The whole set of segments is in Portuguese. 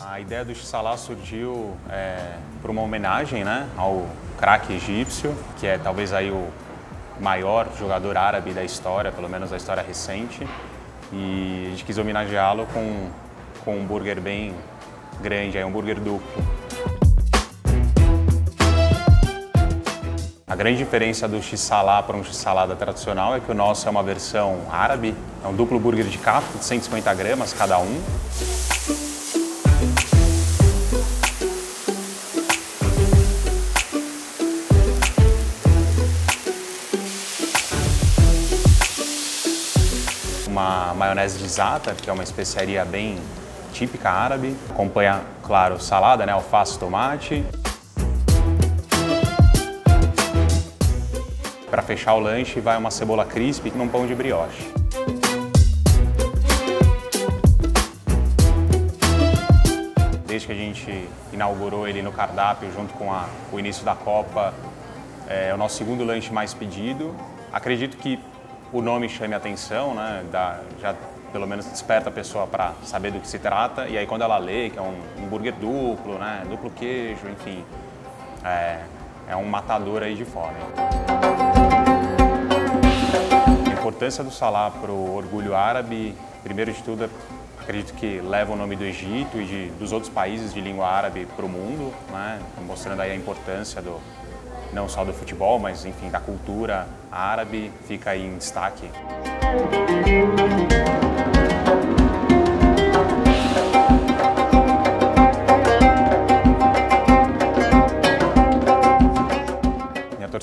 A ideia do Xalá surgiu é, por uma homenagem né, ao craque egípcio, que é talvez aí o maior jogador árabe da história, pelo menos da história recente. E a gente quis homenageá-lo com, com um hambúrguer bem grande, aí, um hambúrguer duplo. Grande diferença do x-salá para um x-salada tradicional é que o nosso é uma versão árabe, é um duplo burger de kafta de 150 gramas cada um. Uma maionese de zata, que é uma especiaria bem típica árabe. Acompanha, claro, salada, né, alface, tomate. Para fechar o lanche vai uma cebola crisp num pão de brioche. Desde que a gente inaugurou ele no cardápio junto com a, o início da Copa, é o nosso segundo lanche mais pedido. Acredito que o nome chame a atenção, né? Da, já pelo menos desperta a pessoa para saber do que se trata. E aí quando ela lê que é um hambúrguer duplo, né? Duplo queijo, enfim, é, é um matador aí de fome. Importância do salá para o orgulho árabe, primeiro de tudo, acredito que leva o nome do Egito e de, dos outros países de língua árabe para o mundo, né? mostrando aí a importância do, não só do futebol, mas enfim, da cultura árabe, fica aí em destaque.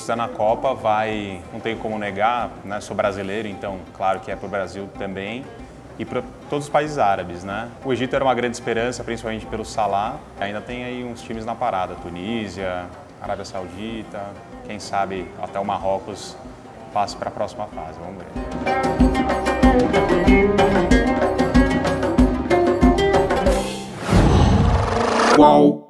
está na Copa vai, não tem como negar, né? sou brasileiro, então claro que é para o Brasil também e para todos os países árabes, né? O Egito era uma grande esperança, principalmente pelo Salah. Ainda tem aí uns times na parada, Tunísia, Arábia Saudita, quem sabe até o Marrocos passe para a próxima fase, vamos ver. Qual